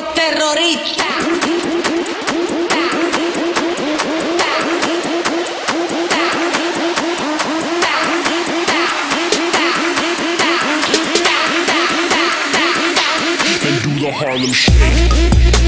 los terroristas. and do the Harlem Shake.